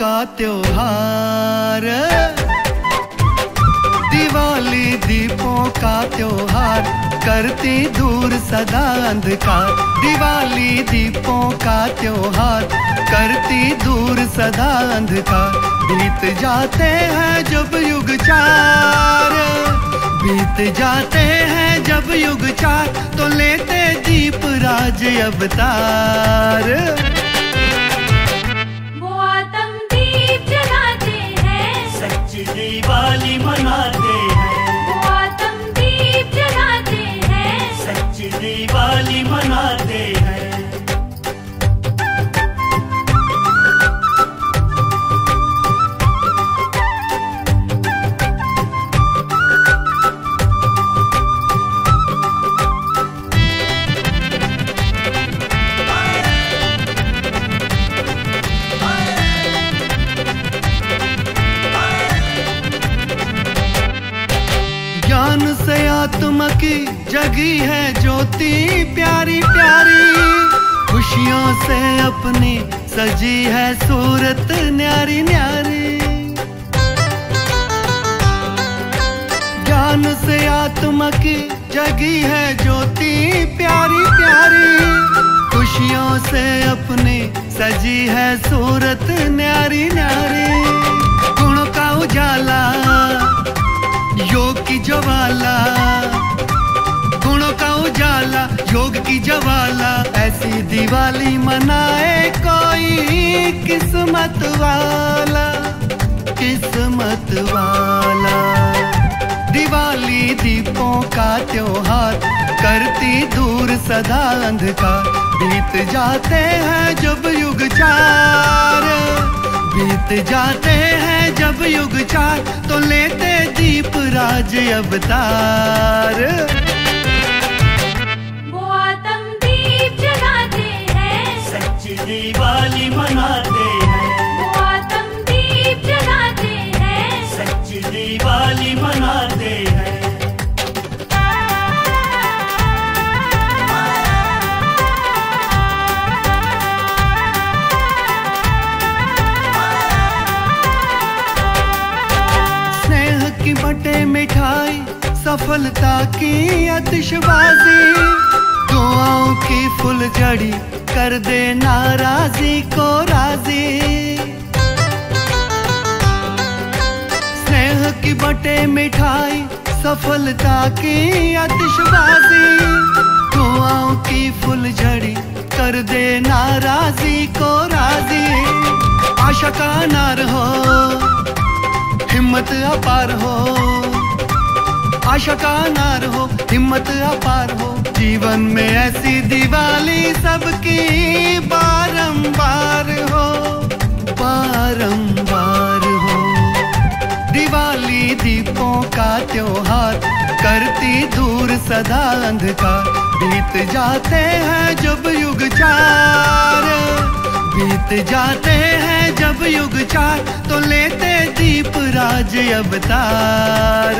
का त्योहार। दिवाली दीपों का त्योहार, करती दूर सदा अंधकार दिवाली दीपों का त्योहार, करती दूर सदा अंधकार बीत जाते हैं जब युग चार। बीत जाते हैं जब युग चार तो लेते दीप राज अवतार। दिवाली मनाते हैं। हैं। सच्ची दिवाली आत्मा जगी है ज्योति, प्यारी प्यारी। खुशियों से अपनी सजी है सूरत, न्यारी न्यारी। ज्ञान से आत्मा की जगी है ज्योति, प्यारी प्यारी। खुशियों से अपनी सजी है सूरत, न्यारी न्यारी। गुणों का उजाला की ज्वाला, ऐसी दिवाली मनाए कोई किस्मत वाला किस्मत वाला। दिवाली दीपों का त्योहार करती दूर सदा अंधकार। बीत जाते हैं जब युग चार, बीत जाते हैं जब युग चार तो लेते दीप राज अवतार। दिवाली मनाते हैं। स्नेह की बटे मिठाई, सफलता की आतिशबाजी दुआओं की फुलझड़ी, कर दे नाराजी को राज़ी। की बटे मिठाई, सफलता की आतिशबाजी दुआओं की फुलझड़ी कर दे नाराजी को राज़ी। आशा का नार हो, हिम्मत अपार हो। आशा का नार हो, हिम्मत अपार हो। जीवन में ऐसी दिवाली सबकी। का त्योहार करती दूर सदा अंधकार। बीत जाते हैं जब युग चार। बीत जाते हैं जब युग चार तो लेते दीप राज अवतार।